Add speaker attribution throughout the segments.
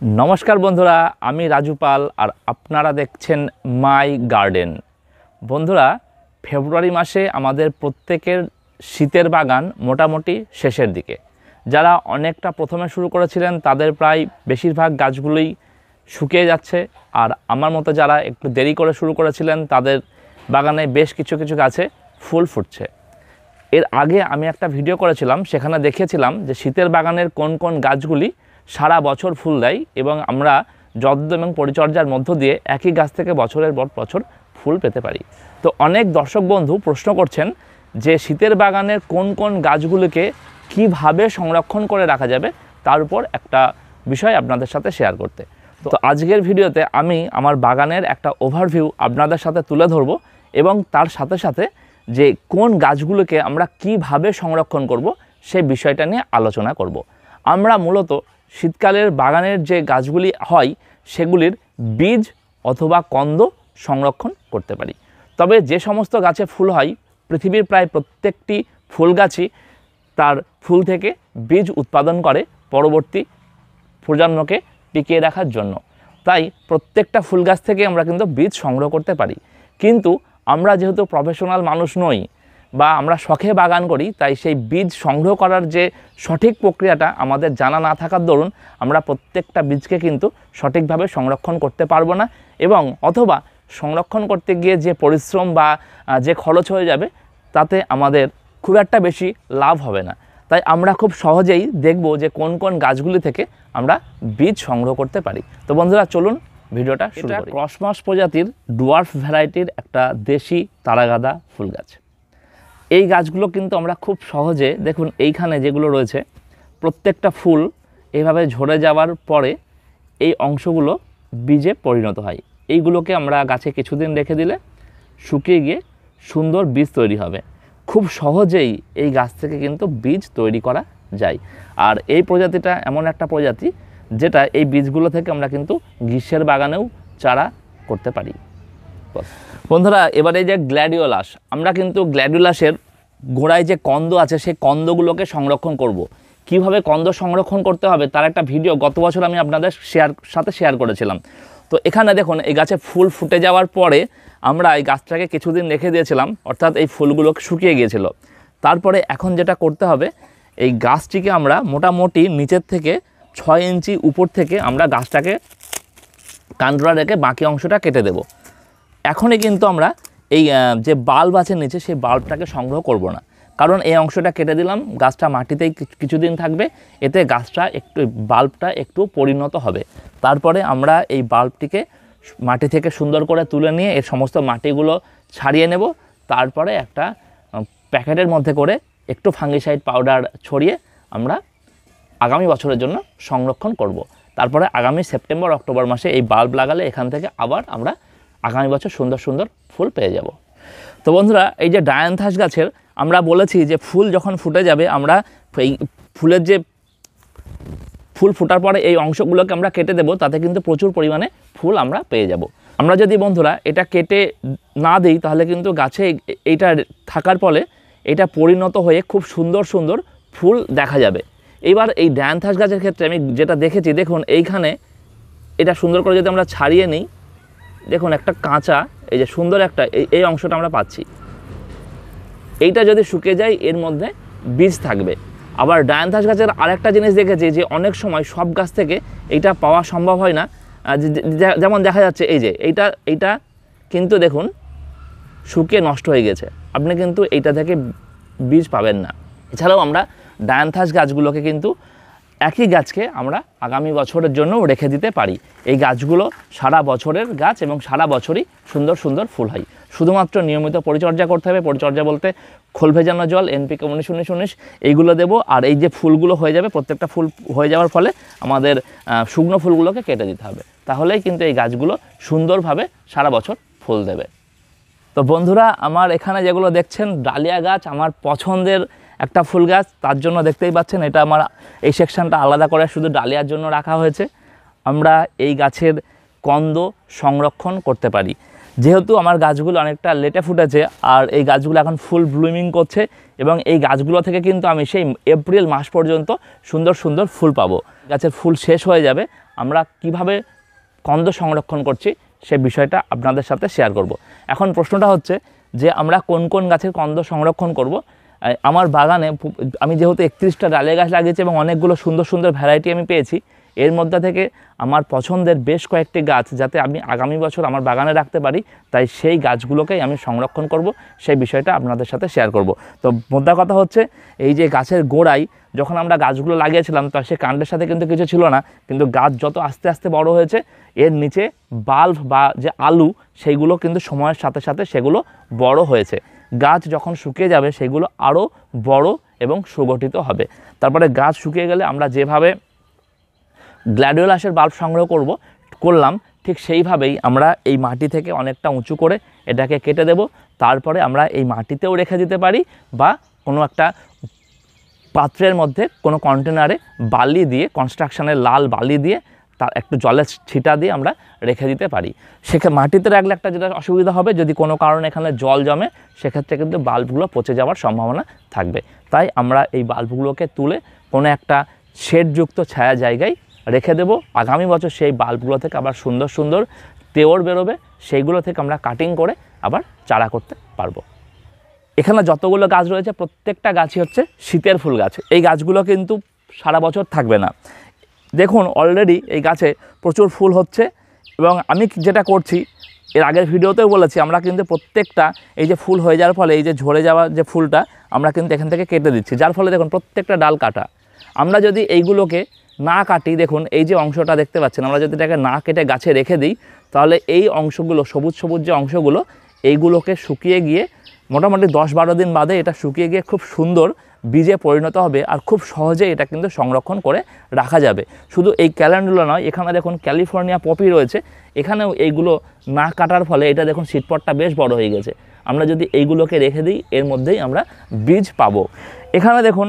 Speaker 1: নমস্কার বন্ধুরা, আমি রাজু পাল আর আপনারা দেখছেন মাই গার্ডেন। বন্ধুরা, ফেব্রুয়ারি মাসে আমাদের প্রত্যেকের শীতের বাগান মোটামুটি শেষের দিকে। যারা অনেকটা প্রথমে শুরু করেছিলেন, তাদের প্রায় বেশিরভাগ গাছগুলোই শুকিয়ে যাচ্ছে। আর আমার মতো যারা একটু দেরি করে শুরু করেছিলেন, তাদের বাগানে বেশ কিছু কিছু গাছে ফুল ফুটছে। এর আগে আমি একটা ভিডিও করেছিলাম, সেখানে দেখিয়েছিলাম যে শীতের বাগানের কোন কোন গাছগুলি সারা বছর ফুল দেয় এবং আমরা যত্ন এবং পরিচর্যার মধ্য দিয়ে একই গাছ থেকে বছরের পর বছর ফুল পেতে পারি। তো অনেক দর্শক বন্ধু প্রশ্ন করছেন যে শীতের বাগানের কোন কোন গাছগুলিকে কীভাবে সংরক্ষণ করে রাখা যাবে তার উপর একটা বিষয় আপনাদের সাথে শেয়ার করতে। তো আজকের ভিডিওতে আমি আমার বাগানের একটা ওভারভিউ আপনাদের সাথে তুলে ধরবো এবং তার সাথে সাথে যে কোন গাছগুলোকে আমরা কীভাবে সংরক্ষণ করব সে বিষয়টা নিয়ে আলোচনা করব। আমরা মূলত শীতকালের বাগানের যে গাছগুলি হয়, সেগুলির বীজ অথবা কন্দ সংরক্ষণ করতে পারি। তবে যে সমস্ত গাছে ফুল হয়, পৃথিবীর প্রায় প্রত্যেকটি ফুল গাছই তার ফুল থেকে বীজ উৎপাদন করে পরবর্তী প্রজন্মকে টিকিয়ে রাখার জন্য। তাই প্রত্যেকটা ফুল গাছ থেকে আমরা কিন্তু বীজ সংগ্রহ করতে পারি। কিন্তু আমরা যেহেতু প্রফেশনাল মানুষ নই বা আমরা শখে বাগান করি তাই সেই বীজ সংগ্রহ করার যে সঠিক প্রক্রিয়াটা আমাদের জানা না থাকার দরুন আমরা প্রত্যেকটা বীজকে কিন্তু সঠিকভাবে সংরক্ষণ করতে পারব না এবং অথবা সংরক্ষণ করতে গিয়ে যে পরিশ্রম বা যে খরচ হয়ে যাবে তাতে আমাদের খুব একটা বেশি লাভ হবে না। তাই আমরা খুব সহজেই দেখব যে কোন কোন গাছগুলি থেকে আমরা বীজ সংগ্রহ করতে পারি। তো বন্ধুরা চলুন ভিডিওটা শুরু করি। ক্রসমাস প্রজাতির ডুয়ার্ফ ভ্যারাইটির একটা দেশি তারাগাদা ফুল গাছ। এই গাছগুলো কিন্তু আমরা খুব সহজে, দেখুন এইখানে যেগুলো রয়েছে, প্রত্যেকটা ফুল এইভাবে ঝরে যাওয়ার পরে এই অংশগুলো বীজে পরিণত হয়। এইগুলোকে আমরা গাছে কিছুদিন রেখে দিলে শুকিয়ে গিয়ে সুন্দর বীজ তৈরি হবে। খুব সহজেই এই গাছ থেকে কিন্তু বীজ তৈরি করা যায়। আর এই প্রজাতিটা এমন একটা প্রজাতি যেটা এই বীজগুলো থেকে আমরা কিন্তু গ্রীষ্মের বাগানেও চারা করতে পারি। বন্ধুরা, এবারে যে গ্ল্যাডিওলাস, আমরা কিন্তু গ্ল্যাডিওলাসের গোড়ায় যে কন্দ আছে, সেই কন্দগুলোকে সংরক্ষণ করব। কীভাবে কন্দ সংরক্ষণ করতে হবে তার একটা ভিডিও গত বছর আমি আপনাদের শেয়ার, সাথে শেয়ার করেছিলাম। তো এখানে দেখুন, এই গাছে ফুল ফুটে যাওয়ার পরে আমরা এই গাছটাকে কিছুদিন রেখে দিয়েছিলাম, অর্থাৎ এই ফুলগুলো শুকিয়ে গিয়েছিল। তারপরে এখন যেটা করতে হবে, এই গাছটিকে আমরা মোটামুটি নিচের থেকে ছয় ইঞ্চি উপর থেকে আমরা গাছটাকে কান্ডরা রেখে বাকি অংশটা কেটে দেবো। এখনই কিন্তু আমরা এই যে বাল্ব আছে নিচে, সেই বাল্বটাকে সংগ্রহ করব না। কারণ এই অংশটা কেটে দিলাম, গাছটা মাটিতেই কিছু- কিছুদিন থাকবে। এতে গাছটা একটু, বাল্বটা একটু পরিণত হবে। তারপরে আমরা এই বাল্বটিকে মাটি থেকে সুন্দর করে তুলে নিয়ে, এর সমস্ত মাটিগুলো ছাড়িয়ে নেব। তারপরে একটা প্যাকেটের মধ্যে করে একটু ফাঙ্গিসাইড পাউডার ছড়িয়ে আমরা আগামী বছরের জন্য সংরক্ষণ করব। তারপরে আগামী সেপ্টেম্বর, অক্টোবর মাসে এই বাল্ব লাগালে এখান থেকে আবার আমরা আগামী বছর সুন্দর সুন্দর ফুল পেয়ে যাব। তো বন্ধুরা, এই যে ডায়ান্থাস গাছের, আমরা বলেছি যে ফুল যখন ফুটে যাবে, আমরা এই ফুলের যে ফুল ফোটার পরে এই অংশগুলোকে আমরা কেটে দেবো, তাতে কিন্তু প্রচুর পরিমাণে ফুল আমরা পেয়ে যাব। আমরা যদি বন্ধুরা এটা কেটে না দিই, তাহলে কিন্তু গাছে এই- এইটা থাকার ফলে এটা পরিণত হয়ে খুব সুন্দর সুন্দর ফুল দেখা যাবে। এবার এই ড্যানথাস গাছের ক্ষেত্রে আমি যেটা দেখেছি, দেখুন এইখানে এটা সুন্দর করে যদি আমরা ছাড়িয়ে নিই, দেখুন একটা কাঁচা এই যে সুন্দর একটা, এই অংশটা আমরা পাচ্ছি। এইটা যদি শুকিয়ে যায়, এর মধ্যে বীজ থাকবে। আবার ডায়ান্থাস গাছের আরেকটা জিনিস দেখেছি যে অনেক সময় সব গাছ থেকে এইটা পাওয়া সম্ভব হয় না। যেমন দেখা যাচ্ছে, এই যে এইটা এইটা কিন্তু দেখুন শুকিয়ে নষ্ট হয়ে গেছে। আপনি কিন্তু এইটা থেকে বীজ পাবেন না। এছাড়াও আমরা ডায়ান্থাস গাছগুলোকে কিন্তু একই গাছকে আমরা আগামী বছরের জন্য রেখে দিতে পারি। এই গাছগুলো সারা বছরের গাছ এবং সারা বছরই সুন্দর সুন্দর ফুল হয়। শুধুমাত্র নিয়মিত পরিচর্যা করতে হবে। পরিচর্যা বলতে খোল ভেজানো জল এনপিকে উনিশ উনিশ উনিশ, এইগুলো দেবো। আর এই যে ফুলগুলো হয়ে যাবে, প্রত্যেকটা ফুল হয়ে যাওয়ার ফলে আমাদের শুকনো ফুলগুলোকে কেটে দিতে হবে। তাহলেই কিন্তু এই গাছগুলো সুন্দরভাবে সারা বছর ফুল দেবে। তো বন্ধুরা, আমার এখানে যেগুলো দেখছেন, ডালিয়া গাছ, আমার পছন্দের একটা ফুল গাছ, তার জন্য দেখতেই পাচ্ছেন এটা আমার এই সেকশনটা আলাদা করে শুধু ডালিয়ার জন্য রাখা হয়েছে আমরা এই গাছের কন্দ সংরক্ষণ করতে পারি যেহেতু আমার গাছগুলো অনেকটা লেটে ফুটেছে আর এই গাছগুলো এখন ফুল ব্লুমিং করছে এবং এই গাছগুলো থেকে কিন্তু আমি সেই এপ্রিল মাস পর্যন্ত সুন্দর সুন্দর ফুল পাবো গাছের ফুল শেষ হয়ে যাবে আমরা কীভাবে কন্দ সংরক্ষণ করছি সে বিষয়টা আপনাদের সাথে শেয়ার করব। এখন প্রশ্নটা হচ্ছে যে আমরা কোন কোন গাছের কন্দ সংরক্ষণ করব। আমার বাগানে আমি যেহেতু একত্রিশটা ডালে গাছ লাগিয়েছি এবং অনেকগুলো সুন্দর সুন্দর ভ্যারাইটি আমি পেয়েছি, এর মধ্যে থেকে আমার পছন্দের বেশ কয়েকটি গাছ যাতে আমি আগামী বছর আমার বাগানে রাখতে পারি, তাই সেই গাছগুলোকেই আমি সংরক্ষণ করব, সেই বিষয়টা আপনাদের সাথে শেয়ার করব। তো মোদ্দা কথা হচ্ছে, এই যে গাছের গোড়ায় যখন আমরা গাছগুলো লাগিয়েছিলাম তো সে কাণ্ডের সাথে কিন্তু কিছু ছিল না, কিন্তু গাছ যত আস্তে আস্তে বড় হয়েছে, এর নিচে বাল্ব বা যে আলু, সেইগুলো কিন্তু সময়ের সাথে সাথে সেগুলো বড় হয়েছে। গাছ যখন শুকিয়ে যাবে, সেগুলো আরও বড় এবং সুগঠিত হবে। তারপরে গাছ শুকিয়ে গেলে আমরা যেভাবে গ্ল্যাডিওলাসের বাল্ব সংগ্রহ করব, করলাম, ঠিক সেইভাবেই আমরা এই মাটি থেকে অনেকটা উঁচু করে এটাকে কেটে দেব। তারপরে আমরা এই মাটিতেও রেখে দিতে পারি বা কোনো একটা পাত্রের মধ্যে কোনো কন্টেনারে বালি দিয়ে কনস্ট্রাকশনের লাল বালি দিয়ে তার একটু জলের ছিটা দিয়ে আমরা রেখে দিতে পারি। সেক্ষেত্রে মাটিতে রাখলে একটা যেটা অসুবিধা হবে, যদি কোনো কারণে এখানে জল জমে, সেক্ষেত্রে কিন্তু বাল্বগুলো পচে যাওয়ার সম্ভাবনা থাকবে। তাই আমরা এই বাল্বগুলোকে তুলে কোনো একটা শেডযুক্ত ছায়া জায়গায় রেখে দেবো। আগামী বছর সেই বাল্বগুলো থেকে আবার সুন্দর সুন্দর তেওর বেরোবে, সেইগুলো থেকে আমরা কাটিং করে আবার চারা করতে পারব। এখানে যতগুলো গাছ রয়েছে, প্রত্যেকটা গাছই হচ্ছে শীতের ফুল গাছ। এই গাছগুলো কিন্তু সারা বছর থাকবে না। দেখুন অলরেডি এই গাছে প্রচুর ফুল হচ্ছে এবং আমি যেটা করছি, এর আগের ভিডিওতেও বলেছি, আমরা কিন্তু প্রত্যেকটা এই যে ফুল হয়ে যাওয়ার ফলে, এই যে ঝরে যাওয়া যে ফুলটা, আমরা কিন্তু এখান থেকে কেটে দিচ্ছি। যার ফলে দেখুন প্রত্যেকটা ডাল কাটা। আমরা যদি এইগুলোকে না কাটি, দেখুন এই যে অংশটা দেখতে পাচ্ছেন, আমরা যদি এটাকে না কেটে গাছে রেখে দিই, তাহলে এই অংশগুলো, সবুজ সবুজ যে অংশগুলো, এইগুলোকে শুকিয়ে গিয়ে মোটামুটি দশ বারো দিন বাদে এটা শুকিয়ে গিয়ে খুব সুন্দর বীজে পরিণত হবে আর খুব সহজে এটা কিন্তু সংরক্ষণ করে রাখা যাবে। শুধু এই ক্যালেন্ডুলা নয়, এখানে দেখুন ক্যালিফোর্নিয়া পপি রয়েছে। এখানেও এইগুলো না কাটার ফলে এটা দেখুন শীতপটটা বেশ বড় হয়ে গেছে। আমরা যদি এইগুলোকে রেখে দিই, এর মধ্যেই আমরা বীজ পাবো। এখানে দেখুন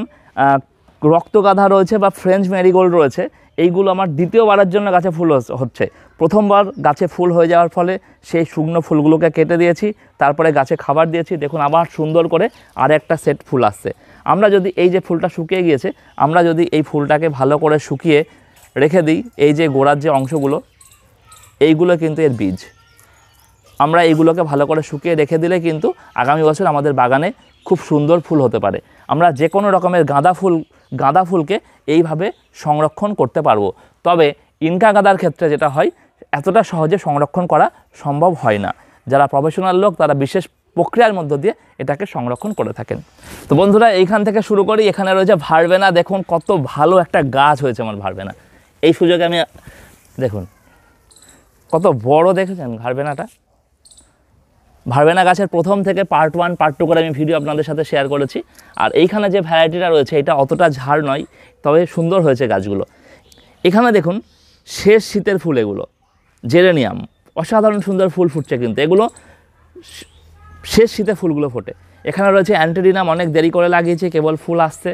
Speaker 1: রক্তগাধা রয়েছে বা ফ্রেঞ্চ ম্যারিগোল্ড রয়েছে। এইগুলো আমার দ্বিতীয়বারের জন্য গাছে ফুল হচ্ছে। প্রথমবার গাছে ফুল হয়ে যাওয়ার ফলে সেই শুকনো ফুলগুলোকে কেটে দিয়েছি, তারপরে গাছে খাবার দিয়েছি। দেখুন আবার সুন্দর করে আর একটা সেট ফুল আসছে। আমরা যদি এই যে ফুলটা শুকিয়ে গিয়েছে, আমরা যদি এই ফুলটাকে ভালো করে শুকিয়ে রেখে দিই, এই যে গোড়ার যে অংশগুলো, এইগুলো কিন্তু এর বীজ। আমরা এইগুলোকে ভালো করে শুকিয়ে রেখে দিলে কিন্তু আগামী বছর আমাদের বাগানে খুব সুন্দর ফুল হতে পারে। আমরা যে কোনো রকমের গাঁদা ফুল, গাঁদা ফুলকে এইভাবে সংরক্ষণ করতে পারব। তবে ইনকা গাঁদার ক্ষেত্রে যেটা হয়, এতটা সহজে সংরক্ষণ করা সম্ভব হয় না। যারা প্রফেশনাল লোক, তারা বিশেষ প্রক্রিয়ার মধ্য দিয়ে এটাকে সংরক্ষণ করে থাকেন। তো বন্ধুরা, এইখান থেকে শুরু করি। এখানে রয়েছে ভারবেনা। দেখুন, কত ভালো একটা গাছ হয়েছে আমার ভারবেনা। এই সুযোগে আমি, দেখুন, কত বড় দেখেছেন ভারবেনাটা? ভারবেনা গাছের প্রথম থেকে পার্ট ওয়ান পার্ট টু করে আমি ভিডিও আপনাদের সাথে শেয়ার করেছি। আর এইখানে যে ভ্যারাইটিটা রয়েছে, এটা অতটা ঝাড় নয়, তবে সুন্দর হয়েছে গাছগুলো। এখানে দেখুন, শেষ শীতের ফুল এগুলো। জেরেনিয়াম। অসাধারণ সুন্দর ফুল ফুটছে কিন্তু। এগুলো শেষ শীতে ফুলগুলো ফোটে। এখানে রয়েছে অ্যান্টেডিনাম অনেক দেরি করে লাগিয়েছে, কেবল ফুল আসছে।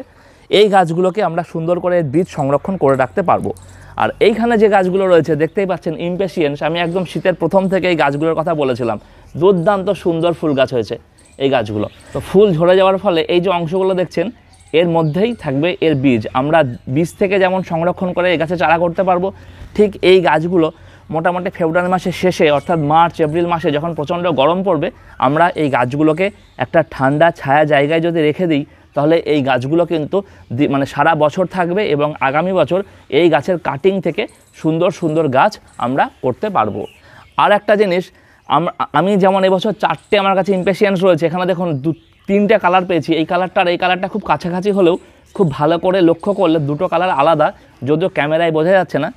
Speaker 1: এই গাছগুলোকে আমরা সুন্দর করে বীজ সংরক্ষণ করে রাখতে পারব। আর এইখানে যে গাছগুলো রয়েছে, দেখতেই পাচ্ছেন ইমপেশিয়েন্স আমি একদম শীতের প্রথম থেকে এই গাছগুলোর কথা বলেছিলাম। দুর্দান্ত সুন্দর ফুল গাছ হয়েছে এই গাছগুলো। তো ফুল ঝরে যাওয়ার ফলে এই যে অংশগুলো দেখছেন, এর মধ্যেই থাকবে এর বীজ। আমরা বীজ থেকে যেমন সংরক্ষণ করে এই গাছে চারা করতে পারব, ঠিক এই গাছগুলো মোটামুটি ফেব্রুয়ারি মাসের শেষে, অর্থাৎ মার্চ, এপ্রিল মাসে যখন প্রচণ্ড গরম পড়বে, আমরা এই গাছগুলোকে একটা ঠান্ডা ছায়া জায়গায় যদি রেখে দিই, তাহলে এই গাছগুলো কিন্তু মানে সারা বছর থাকবে এবং আগামী বছর এই গাছের কাটিং থেকে সুন্দর সুন্দর গাছ আমরা করতে পারব। আর একটা জিনিস, আমি যেমন এবছর চারটে আমার কাছে ইম্পেশিয়েন্স রয়েছে, এখানে দেখুন দু, তিনটে কালার পেয়েছি। এই কালারটা এই কালারটা খুব কাছাকাছি হলেও খুব ভালো করে লক্ষ্য করলে দুটো কালার আলাদা, যদিও ক্যামেরায় বোঝা যাচ্ছে না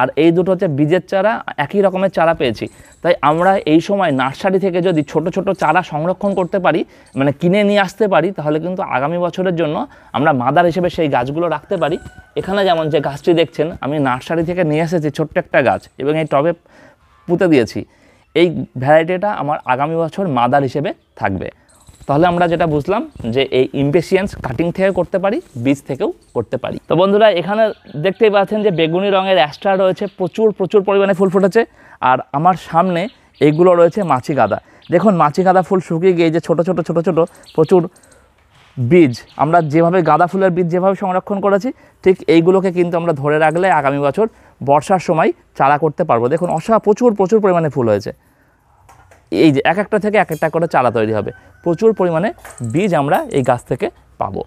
Speaker 1: আর এই দুটো হচ্ছে বীজের চারা, একই রকমের চারা পেয়েছি। তাই আমরা এই সময় নার্সারি থেকে যদি ছোট ছোট চারা সংরক্ষণ করতে পারি মানে কিনে নিয়ে আসতে পারি, তাহলে কিন্তু আগামী বছরের জন্য আমরা মাদার হিসেবে সেই গাছগুলো রাখতে পারি। এখানে যেমন যে গাছটি দেখছেন, আমি নার্সারি থেকে নিয়ে এসেছি ছোট্ট একটা গাছ এবং এই টবে পুঁতে দিয়েছি। এই ভ্যারাইটিটা আমার আগামী বছর মাদার হিসেবে থাকবে। তাহলে আমরা যেটা বুঝলাম যে এই ইম্পেশিয়েন্স কাটিং থেকে করতে পারি, বীজ থেকেও করতে পারি। তো বন্ধুরা, এখানে দেখতেই পাচ্ছেন যে বেগুনি রঙের অ্যাস্ট্রা রয়েছে, প্রচুর প্রচুর পরিমাণে ফুল ফুটেছে। আর আমার সামনে এইগুলো রয়েছে মাছি গাঁদা। দেখুন, মাছি গাঁদা ফুল শুকিয়ে গিয়ে যে ছোটো ছোটো ছোটো ছোটো প্রচুর বীজ, আমরা যেভাবে গাঁদা ফুলের বীজ যেভাবে সংরক্ষণ করেছি, ঠিক এইগুলোকে কিন্তু আমরা ধরে রাখলে আগামী বছর বর্ষার সময় চারা করতে পারব। দেখুন, অসা প্রচুর প্রচুর পরিমাণে ফুল হয়েছে। এই যে এক একটা থেকে এক একটা করে চারা তৈরি হবে। প্রচুর পরিমাণে বীজ আমরা এই গাছ থেকে পাবো।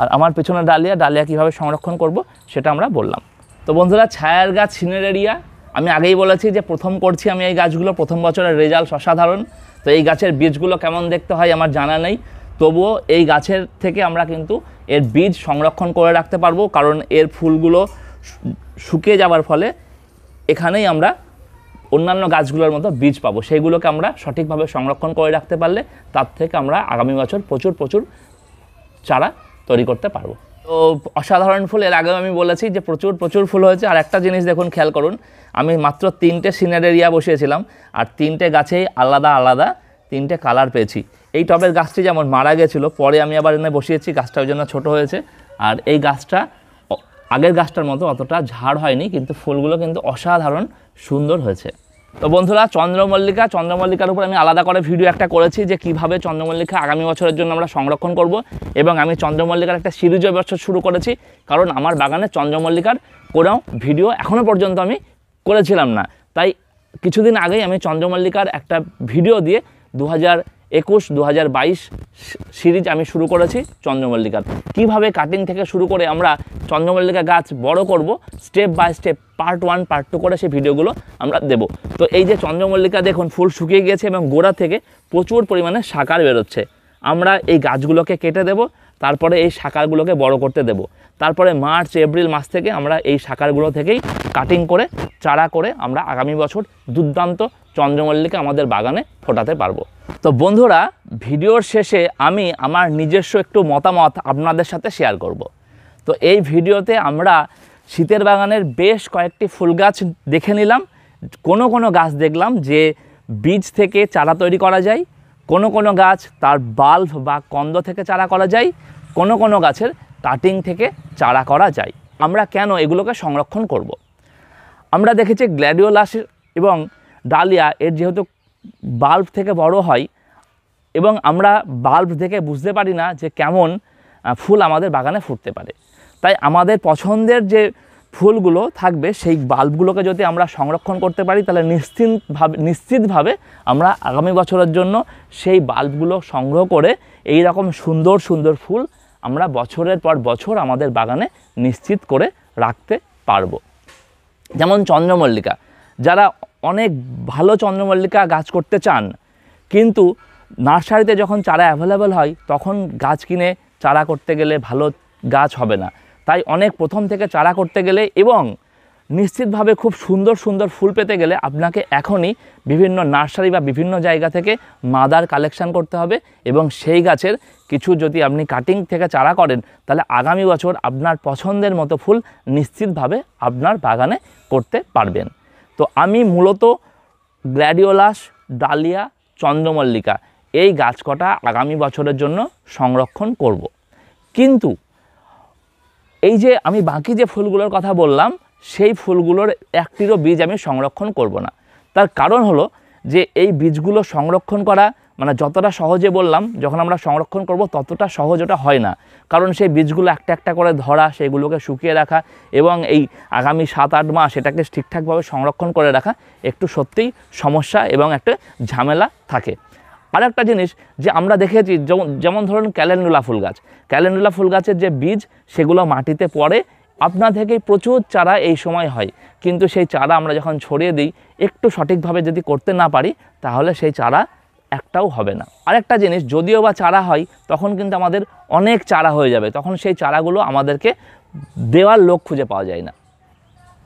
Speaker 1: আর আমার পেছনে ডালিয়া ডালিয়া কীভাবে সংরক্ষণ করব সেটা আমরা বললাম। তো বন্ধুরা, ছায়ার গাছ সিনেরেরিয়া আমি আগেই বলেছি যে প্রথম করছি আমি এই গাছগুলো, প্রথম বছরের রেজাল্ট অসাধারণ। তো এই গাছের বীজগুলো কেমন দেখতে হয় আমার জানা নেই। তবুও এই গাছের থেকে আমরা কিন্তু এর বীজ সংরক্ষণ করে রাখতে পারব। কারণ এর ফুলগুলো শুকিয়ে যাওয়ার ফলে এখানেই আমরা অন্যান্য গাছগুলোর মতো বীজ পাবো। সেইগুলোকে আমরা সঠিকভাবে সংরক্ষণ করে রাখতে পারলে তার থেকে আমরা আগামী বছর প্রচুর প্রচুর চারা তৈরি করতে পারব। তো অসাধারণ ফুল, এর আগেও আমি বলেছি যে প্রচুর প্রচুর ফুল হয়েছে। আর একটা জিনিস দেখুন, খেয়াল করুন, আমি মাত্র তিনটে সিনারেরিয়া বসিয়েছিলাম, আর তিনটে গাছেই আলাদা আলাদা তিনটে কালার পেয়েছি। এই টবের গাছটি যেমন মারা গেছিল, পরে আমি আবার এনে বসিয়েছি, গাছটা ওই জন্য ছোটো হয়েছে। আর এই গাছটা আগের গাছটার মতো অতটা ঝাড় হয়নি, কিন্তু ফুলগুলো কিন্তু অসাধারণ সুন্দর হয়েছে। তো বন্ধুরা, চন্দ্রমল্লিকা, চন্দ্রমল্লিকার উপর আমি আলাদা করে ভিডিও একটা করেছি যে কীভাবে চন্দ্রমল্লিকা আগামী বছরের জন্য আমরা সংরক্ষণ করব এবং আমি চন্দ্রমল্লিকার একটা সিরিজও বছর শুরু করেছি, কারণ আমার বাগানে চন্দ্রমল্লিকার কোনো ভিডিও এখনও পর্যন্ত আমি করেছিলাম না। তাই কিছুদিন আগেই আমি চন্দ্রমল্লিকার একটা ভিডিও দিয়ে দু হাজার একুশ দু সিরিজ আমি শুরু করেছি চন্দ্রমল্লিকার কীভাবে কাটিং থেকে শুরু করে আমরা চন্দ্রমল্লিকা গাছ বড় করব step by step part one part two করে সেই ভিডিওগুলো আমরা দেব। তো এই যে চন্দ্রমল্লিকা দেখুন, ফুল শুকিয়ে গিয়েছে এবং গোড়া থেকে প্রচুর পরিমাণে শাকার বেরোচ্ছে। আমরা এই গাছগুলোকে কেটে দেব, তারপরে এই শাখাগুলোকে বড় করতে দেব। তারপরে মার্চ, এপ্রিল মাস থেকে আমরা এই শাখাগুলো থেকেই কাটিং করে চারা করে আমরা আগামী বছর দুর্দান্ত চন্দ্রমল্লিকা আমাদের বাগানে ফোটাতে পারব তো বন্ধুরা, ভিডিওর শেষে আমি আমার নিজস্ব একটু মতামত আপনাদের সাথে শেয়ার করব। তো এই ভিডিওতে আমরা শীতের বাগানের বেশ কয়েকটি ফুল গাছ দেখে নিলাম কোনো কোনো গাছ দেখলাম যে বীজ থেকে চারা তৈরি করা যায়, কোনো কোনো গাছ তার বাল্ব বা কন্দ থেকে চারা করা যায়, কোনো কোনো গাছের কাটিং থেকে চারা করা যায় আমরা কেন এগুলোকে সংরক্ষণ করব। আমরা দেখেছি গ্ল্যাডিওলাস এবং ডালিয়া এর যেহেতু বাল্ব থেকে বড় হয় এবং আমরা বাল্ব দেখে বুঝতে পারি না যে কেমন ফুল আমাদের বাগানে ফুটতে পারে। তাই আমাদের পছন্দের যে ফুলগুলো থাকবে, সেই বাল্বগুলোকে যদি আমরা সংরক্ষণ করতে পারি, তাহলে নিশ্চিন্তভাবে, নিশ্চিতভাবে আমরা আগামী বছরের জন্য সেই বাল্বগুলো সংগ্রহ করে এই রকম সুন্দর সুন্দর ফুল আমরা বছরের পর বছর আমাদের বাগানে নিশ্চিত করে রাখতে পারব। যেমন চন্দ্রমল্লিকা, যারা অনেক ভালো চন্দ্রমল্লিকা গাছ করতে চান, কিন্তু নার্সারিতে যখন চারা অ্যাভেলেবেল হয়, তখন গাছ কিনে চারা করতে গেলে ভালো গাছ হবে না। তাই অনেক প্রথম থেকে চারা করতে গেলে এবং নিশ্চিতভাবে খুব সুন্দর সুন্দর ফুল পেতে গেলে আপনাকে এখনই বিভিন্ন নার্সারি বা বিভিন্ন জায়গা থেকে মাদার কালেকশন করতে হবে এবং সেই গাছের কিছু যদি আপনি কাটিং থেকে চারা করেন, তাহলে আগামী বছর আপনার পছন্দের মতো ফুল নিশ্চিতভাবে আপনার বাগানে করতে পারবেন তো আমি মূলত গ্ল্যাডিওলাস ডালিয়া, চন্দ্রমল্লিকা এই গাছ কটা আগামী বছরের জন্য সংরক্ষণ করব। কিন্তু এই যে আমি বাকি যে ফুলগুলোর কথা বললাম সেই ফুলগুলোর একটিরও বীজ আমি সংরক্ষণ করব না। তার কারণ হলো যে এই বীজগুলো সংরক্ষণ করা মানে যতটা সহজে বললাম, যখন আমরা সংরক্ষণ করব ততটা সহজ ওটা হয় না। কারণ সেই বীজগুলো একটা একটা করে ধরা, সেগুলোকে শুকিয়ে রাখা এবং এই আগামী সাত আট মাস এটাকে ঠিকঠাকভাবে সংরক্ষণ করে রাখা একটু সত্যিই সমস্যা এবং একটা ঝামেলা থাকে। আর একটা জিনিস যে আমরা দেখেছি, যেমন ধরুন ক্যালেন্ডুলা ফুল গাছ ক্যালেন্ডুলা ফুল গাছের যে বীজ, সেগুলো মাটিতে পড়ে আপনা থেকেই প্রচুর চারা এই সময় হয়। কিন্তু সেই চারা আমরা যখন ছড়িয়ে দিই, একটু সঠিকভাবে যদি করতে না পারি, তাহলে সেই চারা একটাও হবে না। আরেকটা জিনিস, যদিও বা চারা হয়, তখন কিন্তু আমাদের অনেক চারা হয়ে যাবে। তখন সেই চারাগুলো আমাদেরকে দেওয়ার লোক খুঁজে পাওয়া যায় না।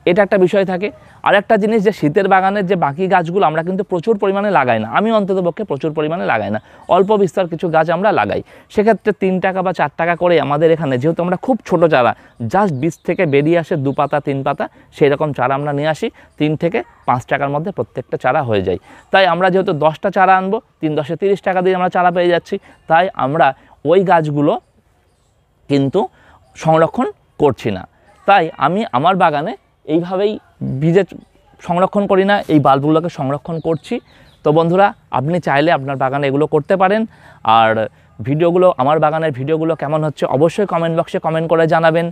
Speaker 1: এটা একটা বিষয় থাকে। আর একটা জিনিস যে শীতের বাগানের যে বাকি গাছগুলো আমরা কিন্তু প্রচুর পরিমাণে লাগাই না। আমি অন্তত পক্ষে প্রচুর পরিমাণে লাগাই না। অল্প বিস্তর কিছু গাছ আমরা লাগাই। সেক্ষেত্রে তিন টাকা বা চার টাকা করে আমাদের এখানে, যেহেতু আমরা খুব ছোট চারা জাস্ট বীজ থেকে বেরিয়ে আসে দু পাতা, তিন পাতা সেই রকম চারা আমরা নিয়ে আসি। তিন থেকে পাঁচ টাকার মধ্যে প্রত্যেকটা চারা হয়ে যায়। তাই আমরা যেহেতু দশটা চারা আনব, তিন দশে তিরিশ টাকা দিয়ে আমরা চারা পেয়ে যাচ্ছি। তাই আমরা ওই গাছগুলো কিন্তু সংরক্ষণ করছি না। তাই আমি আমার বাগানে এইভাবেই বীজে সংরক্ষণ করি না, এই বাল্বগুলোকে সংরক্ষণ করছি। তো বন্ধুরা, আপনি চাইলে আপনার বাগানে এগুলো করতে পারেন। আর ভিডিওগুলো, আমার বাগানের ভিডিওগুলো কেমন হচ্ছে অবশ্যই কমেন্ট বক্সে কমেন্ট করে জানাবেন।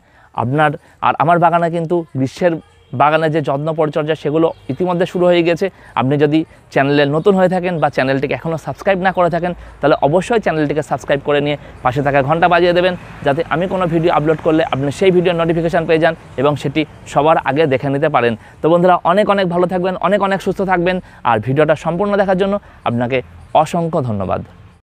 Speaker 1: আপনার, আর আমার বাগানে কিন্তু গ্রীষ্মের বাগানের যে যত্ন পরিচর্যা সেগুলো ইতিমধ্যে শুরু হয়ে গেছে। আপনি যদি চ্যানেলে নতুন হয়ে থাকেন বা চ্যানেলটিকে এখনও সাবস্ক্রাইব না করে থাকেন, তাহলে অবশ্যই চ্যানেলটিকে সাবস্ক্রাইব করে নিয়ে পাশে থাকা ঘণ্টা বাজিয়ে দেবেন, যাতে আমি কোনো ভিডিও আপলোড করলে আপনি সেই ভিডিওর নোটিফিকেশান পেয়ে যান এবং সেটি সবার আগে দেখে নিতে পারেন। তো বন্ধুরা, অনেক অনেক ভালো থাকবেন, অনেক অনেক সুস্থ থাকবেন, আর ভিডিওটা সম্পূর্ণ দেখার জন্য আপনাকে অসংখ্য ধন্যবাদ।